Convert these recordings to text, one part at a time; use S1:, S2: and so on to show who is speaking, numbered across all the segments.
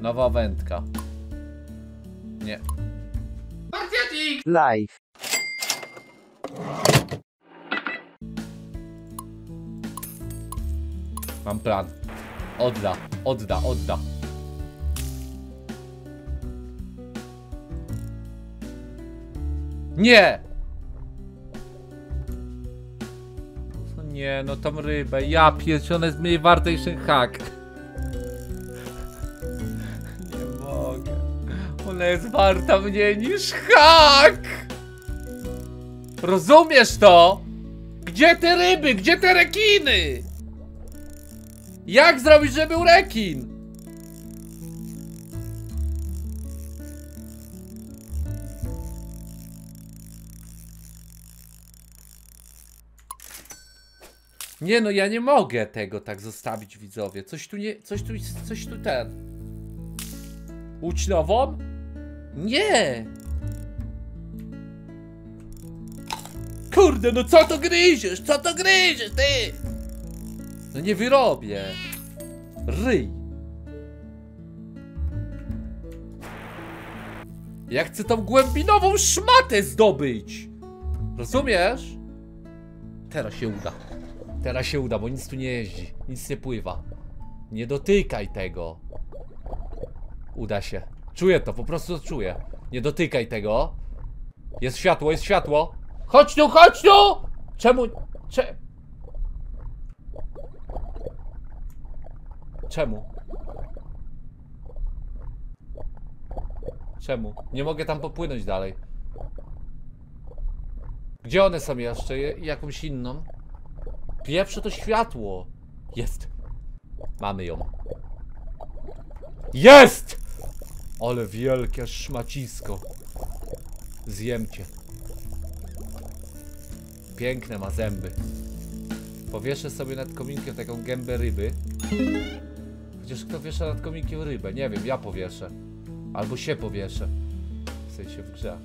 S1: Nowa wędka. Nie.
S2: live,
S1: Mam plan. Odda, odda, odda. Nie! No nie, no tą rybę, ja pieczone jest mniej warte niż ten hak. Ona jest warta mniej niż hak! Rozumiesz to? Gdzie te ryby? Gdzie te rekiny? Jak zrobić, żeby był rekin? Nie no, ja nie mogę tego tak zostawić widzowie. Coś tu nie, coś tu, coś tu ten. Łódź nową? Nie! Kurde, no co to gryziesz? Co to gryziesz, ty? No nie wyrobię. Ryj. Ja chcę tą głębinową szmatę zdobyć. Rozumiesz? Teraz się uda. Teraz się uda, bo nic tu nie jeździ. Nic nie pływa. Nie dotykaj tego. Uda się. Czuję to, po prostu czuję. Nie dotykaj tego. Jest światło, jest światło. Chodź tu, chodź tu! Czemu? Cze... Czemu? Czemu? Nie mogę tam popłynąć dalej. Gdzie one są jeszcze? Je- Jakąś inną? Pierwsze to światło. Jest. Mamy ją. Jest! Ale wielkie szmacisko. Zjemcie. Piękne ma zęby. Powieszę sobie nad kominkiem taką gębę ryby. Chociaż kto wiesza nad kominkiem rybę? Nie wiem, ja powieszę. Albo się powieszę. W sensie w grze.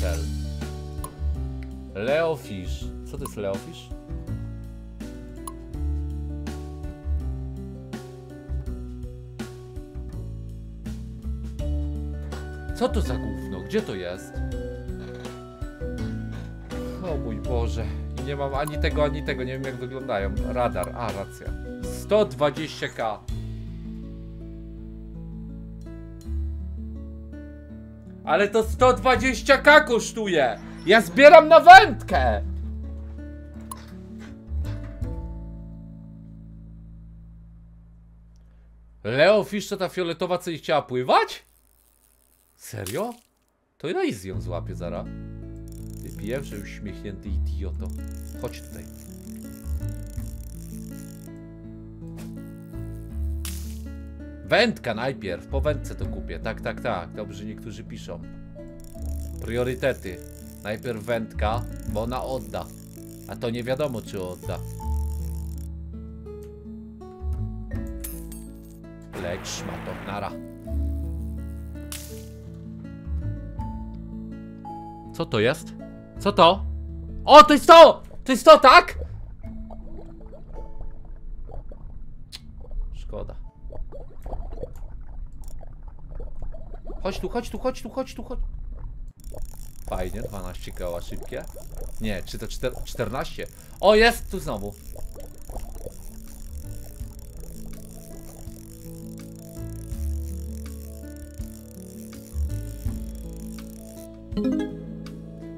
S1: Cel. Leofish. Co to jest Leofish? Co to za gówno? Gdzie to jest? O mój Boże. I nie mam ani tego, ani tego. Nie wiem jak wyglądają. Radar. A, racja. 120k. Ale to 120k kosztuje! Ja zbieram na wędkę! Leo Fish to ta fioletowa, co nie chciała pływać? Serio? To ja easy ją złapię zara. Ty pierwszy uśmiechnięty idioto. Chodź tutaj. Wędka najpierw, po wędce to kupię. Tak, tak, tak. Dobrze niektórzy piszą. Priorytety. Najpierw wędka, bo ona odda. A to nie wiadomo, czy odda. Leć szmato, nara. Co to jest? Co to? O, to jest to! To jest to, tak? Szkoda. Chodź tu, chodź tu, chodź tu, chodź tu, chodź. Fajnie, 12 koła szybkie. Nie, czy to czter- 14? O, jest tu znowu.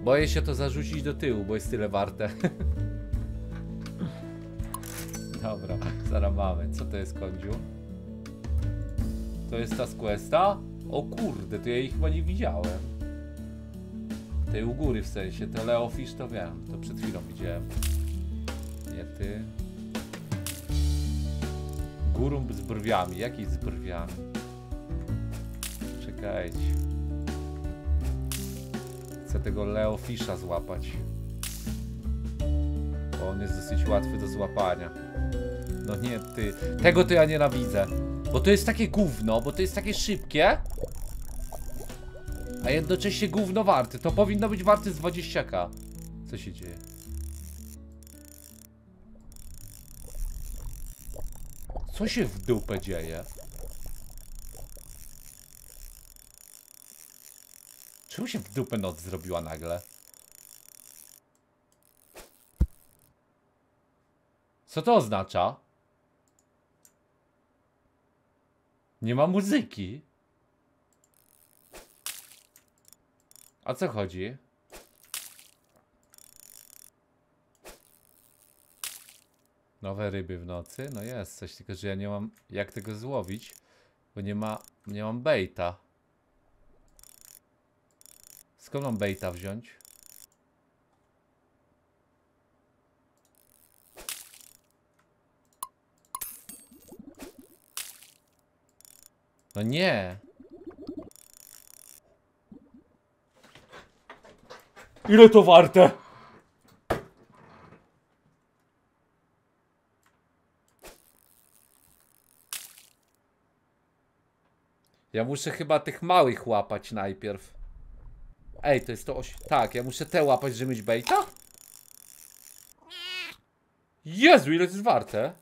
S1: Boję się to zarzucić do tyłu, bo jest tyle warte. Dobra, zaraz mamy. Co to jest, kądziu? To jest ta z Questa? O kurde, to ja ich chyba nie widziałem. Tej u góry w sensie, to Leofish to wiem, to przed chwilą widziałem. Nie ty. Górą z brwiami, jaki z brwiami? Czekajcie. Tego Leofisha złapać. Bo on jest dosyć łatwy do złapania. No nie ty. Tego to ja nienawidzę. Bo to jest takie gówno, bo to jest takie szybkie. A jednocześnie gówno warty. To powinno być warte z 20k. Co się dzieje? Co się w dupę dzieje? Czemu się w dupę noc zrobiła nagle? Co to oznacza? Nie ma muzyki. A co chodzi? Nowe ryby w nocy? No jest coś, tylko że ja nie mam jak tego złowić, bo nie ma, nie mam baita. Skąd mam baita wziąć? No nie. Ile to warte? Ja muszę chyba tych małych łapać najpierw. Ej, to jest to oś... Tak, ja muszę te łapać, żeby mieć baita? Jezu, ile to jest warte?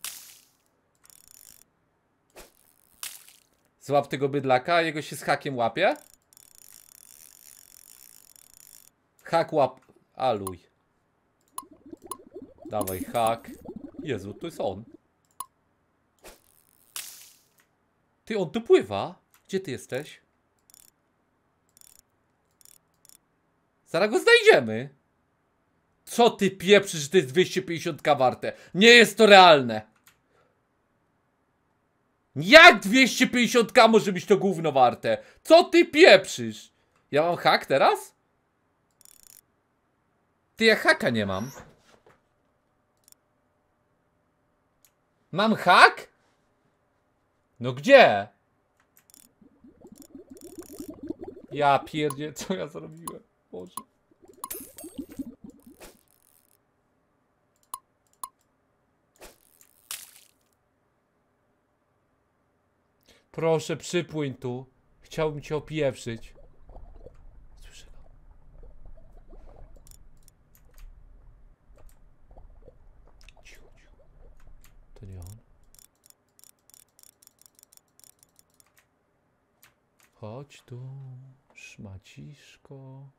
S1: Złap tego bydlaka, jego się z hakiem łapie? Hak łap... Aluj. Dawaj, hak. Jezu, to jest on. Ty, on tu pływa? Gdzie ty jesteś? Zaraz go znajdziemy. Co ty pieprzysz, że to jest 250k warte? Nie jest to realne. Jak 250k może być to gówno warte? Co ty pieprzysz? Ja mam hak teraz? Ty, ja haka nie mam. Mam hak? No gdzie? Ja pierdzie, co ja zrobiłem? Boże. Proszę, przypłyń tu. Chciałbym cię opieprzyć. Słyszę go. Cicho, cicho. To nie on. Chodź tu, szmaciszko.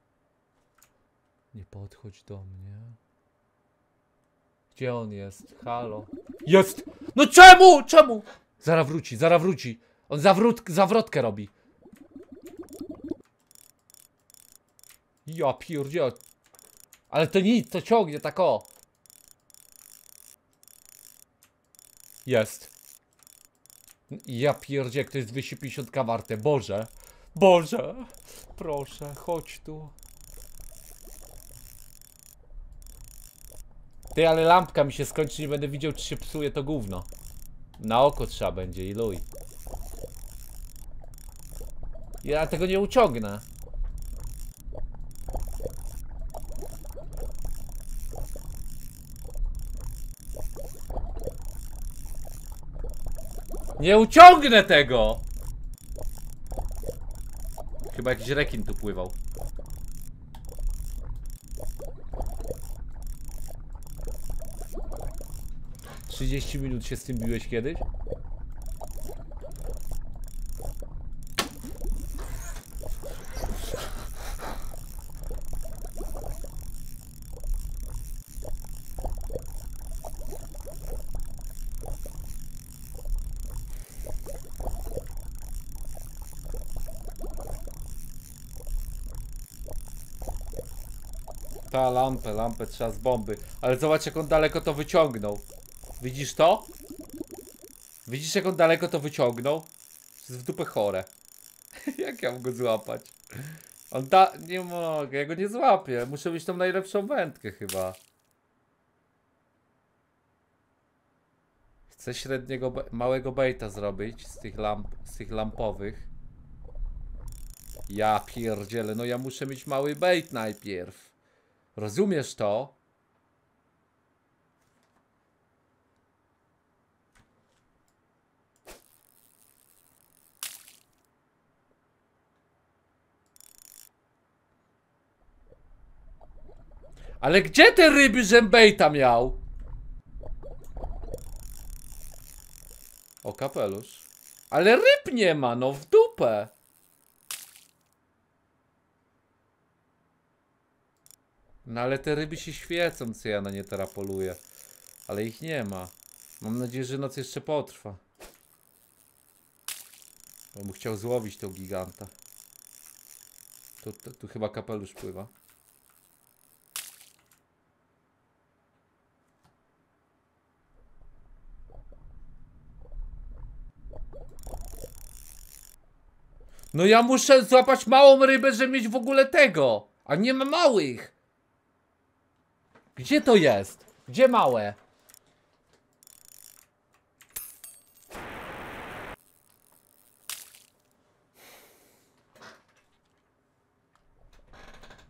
S1: Nie podchodź do mnie. Gdzie on jest? Halo. Jest! No czemu? Czemu? Zara wróci, zara wróci. On zawrót, zawrotkę robi. Ja pierdzie. Ale to nic, to ciągnie tak o. Jest. Ja pierdzie, to jest 250 warte. Boże. Boże. Proszę, chodź tu. Ty, ale lampka mi się skończy, nie będę widział, czy się psuje to gówno. Na oko trzeba będzie i luj. Ja tego nie uciągnę. Nie uciągnę tego! Chyba jakiś rekin tu pływał. Trzydzieści minut się z tym biłeś kiedyś? Ta lampę, lampę trzeba z bomby. Ale zobacz jak on daleko to wyciągnął. Widzisz to? Widzisz jak on daleko to wyciągnął? To jest w dupę chore. jak ja mam go złapać? On da... Nie mogę, ja go nie złapię. Muszę mieć tą najlepszą wędkę chyba. Chcę średniego, małego baita zrobić z tych lamp, z tych lampowych. Ja pierdzielę, no ja muszę mieć mały bait najpierw. Rozumiesz to? Ale gdzie te ryby żembejta miał? O, kapelusz. Ale ryb nie ma, no w dupę. No ale te ryby się świecą, co ja na nie terapoluję. Ale ich nie ma. Mam nadzieję, że noc jeszcze potrwa. Bo bym chciał złowić tą giganta. Tu, tu, tu chyba kapelusz pływa. No ja muszę złapać małą rybę, żeby mieć w ogóle tego. A nie ma małych. Gdzie to jest? Gdzie małe?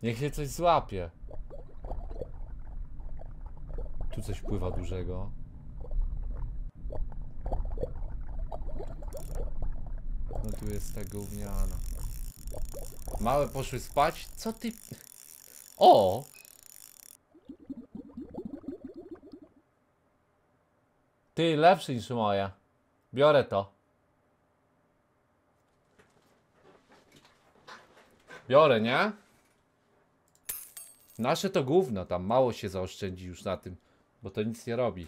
S1: Niech się coś złapie. Tu coś pływa dużego. No tu jest ta gówniana. Małe poszły spać? Co ty... O! Ty, lepszy niż moje. Biorę to. Biorę, nie? Nasze to gówno, tam mało się zaoszczędzi już na tym, bo to nic nie robi.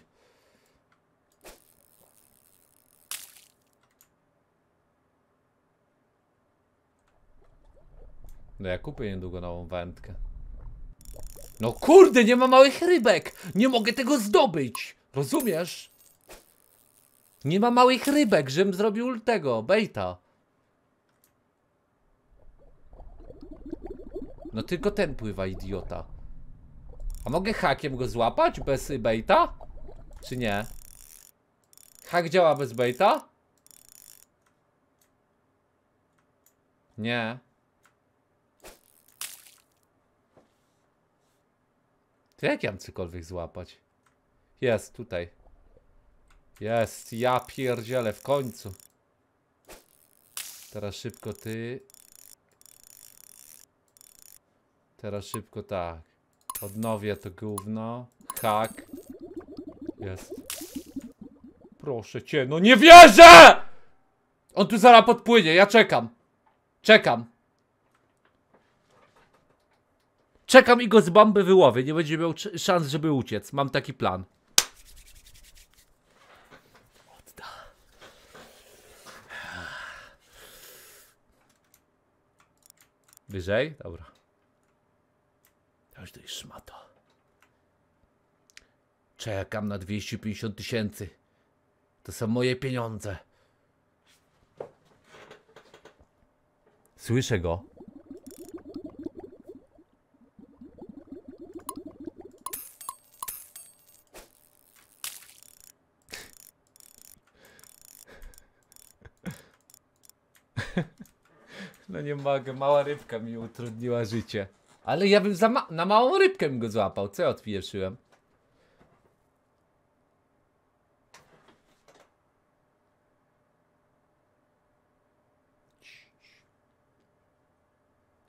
S1: No ja kupię niedługo nową wędkę. No kurde, nie ma małych rybek! Nie mogę tego zdobyć! Rozumiesz? Nie ma małych rybek, żebym zrobił tego, bejta. No tylko ten pływa, idiota. A mogę hakiem go złapać bez bejta? Czy nie? Hak działa bez bejta? Nie. To jak ja mam cokolwiek złapać? Jest, tutaj. Jest, ja pierdzielę, w końcu. Teraz szybko ty. Teraz szybko tak. Odnowię to gówno. Hak. Jest. Proszę cię, no nie wierzę! On tu zaraz podpłynie, ja czekam. Czekam. Czekam i go z bomby wyłowię. Nie będzie miał sz- szans, żeby uciec. Mam taki plan. Odda. Wyżej? Dobra. Już to jest szmata. Czekam na 250 tysięcy. To są moje pieniądze. Słyszę go. No nie mogę, mała rybka mi utrudniła życie. Ale ja bym za ma na małą rybkę bym go złapał. Co ja odpieprzyłem?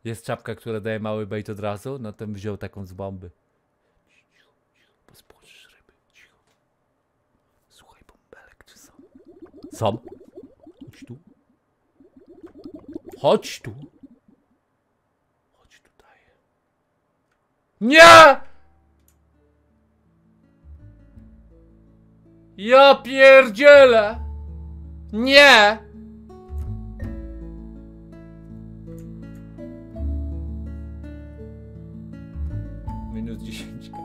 S1: Jest czapka, która daje mały bait od razu? No to bym wziął taką z bomby. Cicho, cicho, bo ryby. Cicho. Słuchaj, bąbelek, czy są? Są? Chodź tu. Chodź tu. Chodź tutaj. Nie! Ja pierdzielę! Nie! Minus 10k.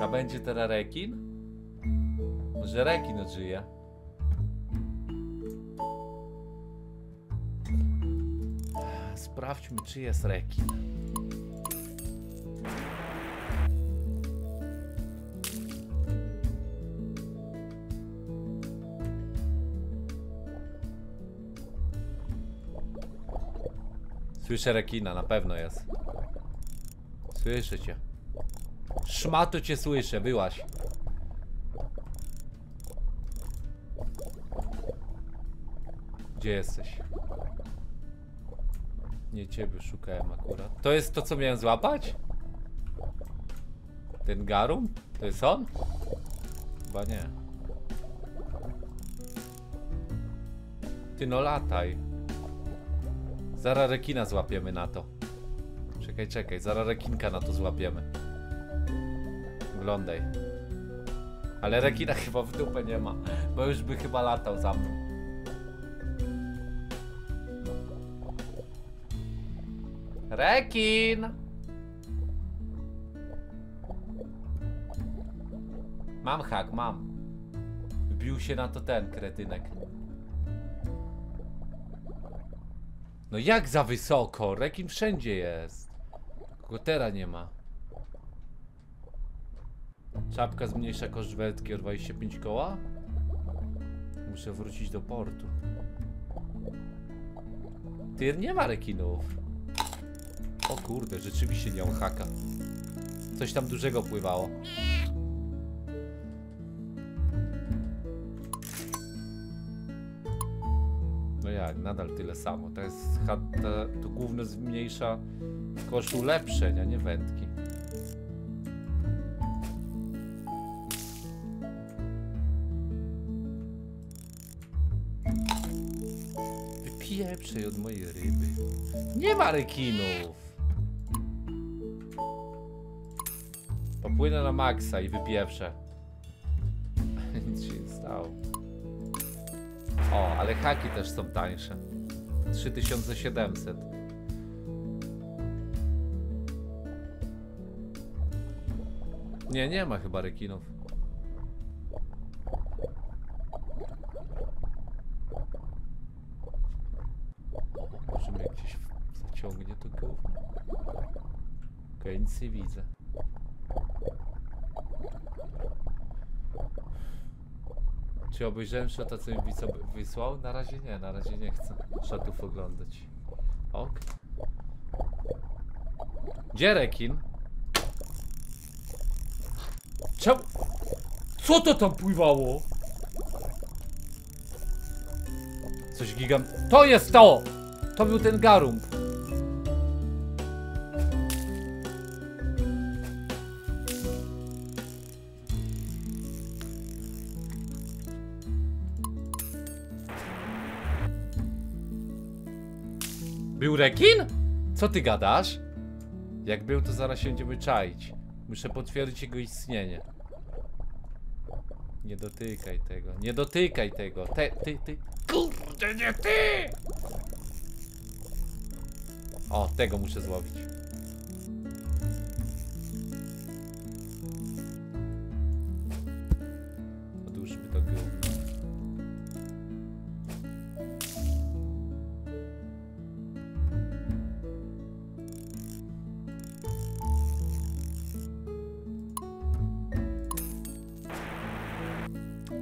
S1: A będzie teraz rekin? Może rekin odżyje. Sprawdźmy, czy jest rekin. Słyszę rekina, na pewno jest. Słyszę cię. Szmato cię słyszę, byłaś. Gdzie jesteś? Nie ciebie szukałem akurat. To jest to, co miałem złapać? Ten garum? To jest on? Chyba nie. Ty no lataj. Zaraz rekina złapiemy na to. Czekaj, czekaj, zaraz rekinka na to złapiemy. Oglądaj. Ale rekina chyba w dupę nie ma, bo już by chyba latał za mną. Rekin! Mam hak, mam. Wbił się na to ten kretynek. No jak za wysoko? Rekin wszędzie jest. Kotera nie ma. Czapka zmniejsza koszt wędki o 25 koła? Muszę wrócić do portu. Ty nie ma rekinów. O kurde, rzeczywiście nie haka. Coś tam dużego pływało. No jak, nadal tyle samo. To jest to główne zmniejsza koszt ulepszeń, a nie wędki. Wypieprzej od mojej ryby. Nie ma rekinów! Popłynę na maksa i wypieprzę. Nic się nie stało. O, ale haki też są tańsze. 3700. Nie, nie ma chyba rekinów. Może mnie gdzieś w- zaciągnie to gówno. Okej, nic nie widzę. Czy obejrzałem szata, co mi wysłał? Na razie nie, na razie nie chcę szatów oglądać. Ok. Gdzie rekin? Czemu? Co to tam pływało? Coś gigam... To jest to! To był ten garump. Był rekin? Co ty gadasz? Jak był, to zaraz się będziemy czaić. Muszę potwierdzić jego istnienie. Nie dotykaj tego, nie dotykaj tego. Te, ty, ty. Kurde, nie ty! O, tego muszę złowić.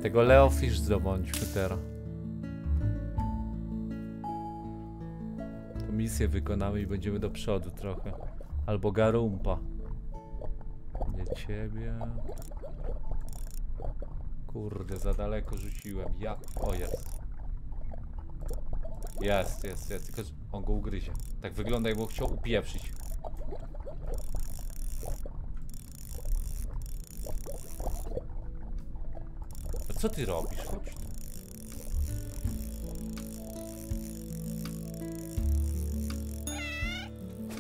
S1: Tego Leo Fish zdobądźmy teraz. To misję wykonamy i będziemy do przodu trochę. Albo Garumpa. Nie ciebie. Kurde, za daleko rzuciłem. Ja. O, jest. Jest, jest, jest. Tylko on go ugryzie. Tak wygląda, jakby chciał upieprzyć. Co ty robisz? Chodź.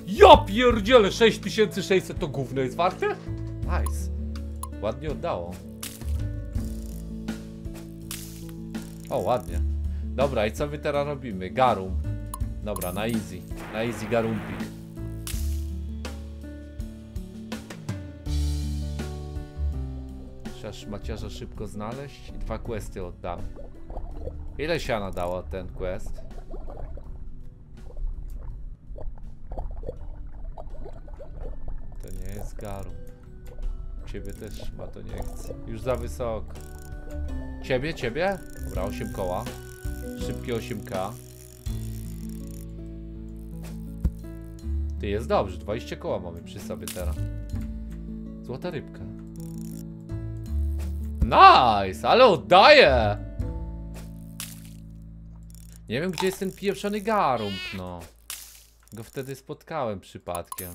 S1: Ja pierdzielę 6600 to gówno jest warte? Nice. Ładnie oddało. O, ładnie. Dobra, i co my teraz robimy? Garum. Dobra, na easy. Na easy garumpik. Szmaciarza szybko znaleźć i dwa questy oddam. Ile siana dało ten quest? To nie jest garump. Ciebie też ma to nie chce. Już za wysoko. Ciebie, ciebie? Dobra, 8 koła. Szybkie 8k. Ty jest dobrze, 20 koła mamy przy sobie teraz. Złota rybka. Nice, ale oddaję! Nie wiem, gdzie jest ten pieprzony garump, no. Go wtedy spotkałem przypadkiem.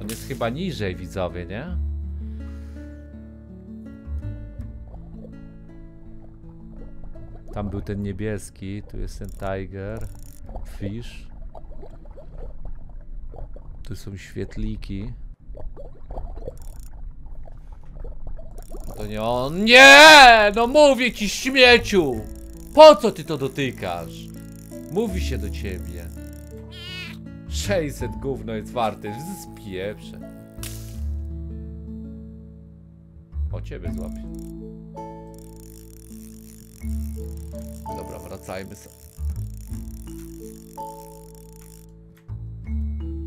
S1: On jest chyba niżej, widzowie, nie? Tam był ten niebieski, tu jest ten tiger, fish. Tu są świetliki. To nie on. Nie! No mówię ci śmieciu! Po co ty to dotykasz? Mówi się do ciebie. 600 gówno jest warte, spieprze. O ciebie złapię. Dobra, wracajmy sobie.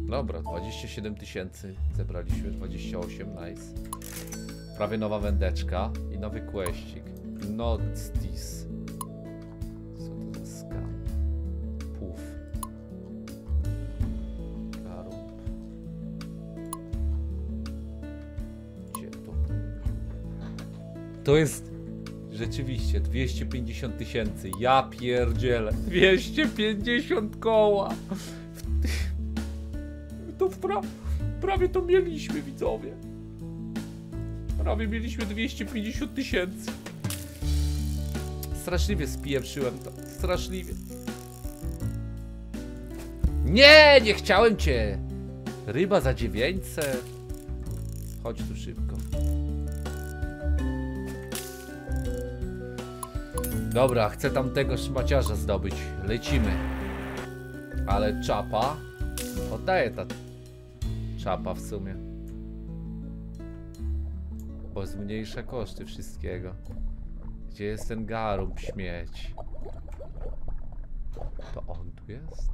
S1: Dobra, 27 tysięcy zebraliśmy, 28, nice. Prawie nowa wędeczka i nowy questik. Not this. Co to za skam? Puf. Karub. Gdzie to? To jest rzeczywiście 250 tysięcy. Ja pierdzielę. 250 koła. To pra prawie to mieliśmy, widzowie. Prawie mieliśmy 250 tysięcy. Straszliwie spieprzyłem to. Straszliwie. Nie, nie chciałem cię. Ryba za 900. Chodź tu szybko. Dobra, chcę tamtego szmaciarza zdobyć. Lecimy. Ale czapa. Oddaję ta czapa w sumie. Bo zmniejsza koszty wszystkiego. Gdzie jest ten garub śmieć? To on tu jest?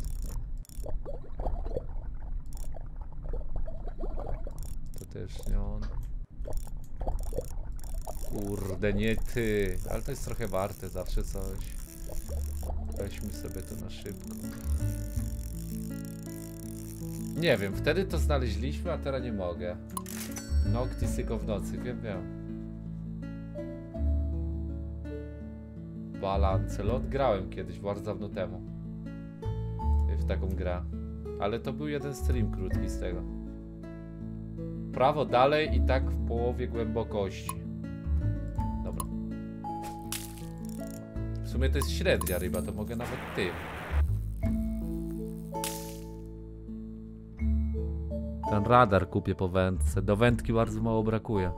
S1: To też nie on. Kurde, nie ty. Ale to jest trochę warte zawsze coś. Weźmy sobie to na szybko. Nie wiem, wtedy to znaleźliśmy, a teraz nie mogę. Noctisyko w nocy, wiem, wiem. Balancelot grałem kiedyś, bardzo dawno temu. W taką grę. Ale to był jeden stream krótki z tego. Prawo dalej i tak w połowie głębokości. Dobra. W sumie to jest średnia ryba, to mogę nawet tym. Ten radar kupię po wędce. Do wędki bardzo mało brakuje.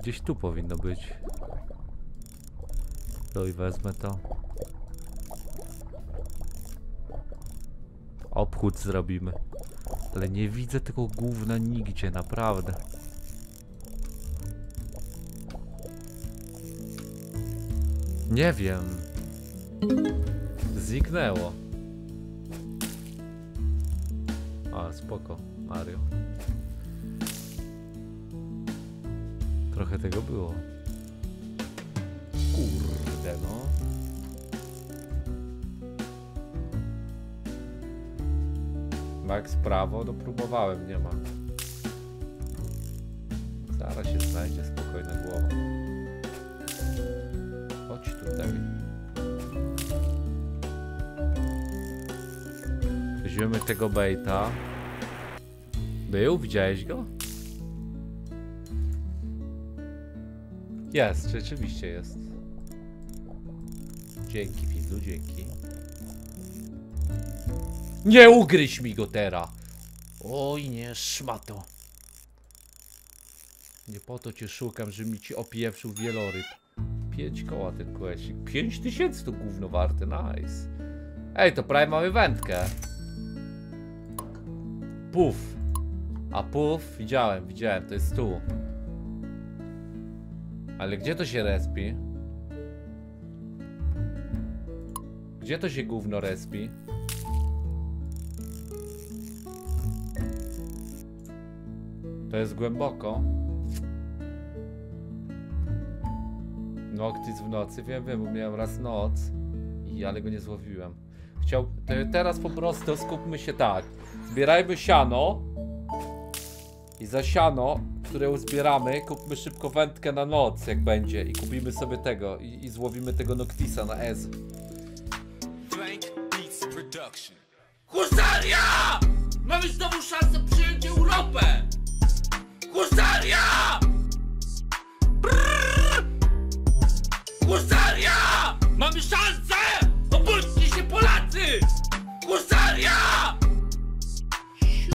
S1: Gdzieś tu powinno być. To i wezmę to. Obchód zrobimy. Ale nie widzę tego gówna nigdzie, naprawdę. Nie wiem. Zniknęło. A, spoko, Mario. Trochę tego było. Kurde, no. Max prawo, no próbowałem, nie ma. Weźmiemy tego baita. Był? Widziałeś go? Jest, rzeczywiście jest. Dzięki, widzu, dzięki. Nie ugryź mi go teraz! Oj, nie, szmato. Nie po to cię szukam, że mi ci opieprzył wieloryb. Pięć koła ten questik. Pięć tysięcy to gówno warte, nice. Ej, to prawie mamy wędkę. Puf. A puf, widziałem, widziałem, to jest tu. Ale gdzie to się respi? Gdzie to się gówno respi? To jest głęboko. Noctis w nocy, wiem, wiem, bo miałem raz noc, i, ale go nie złowiłem. Chciał, te, teraz po prostu skupmy się tak. Zbierajmy siano i za siano, które uzbieramy, kupmy szybko wędkę na noc, jak będzie i kupimy sobie tego i, i złowimy tego Noctisa na Ez.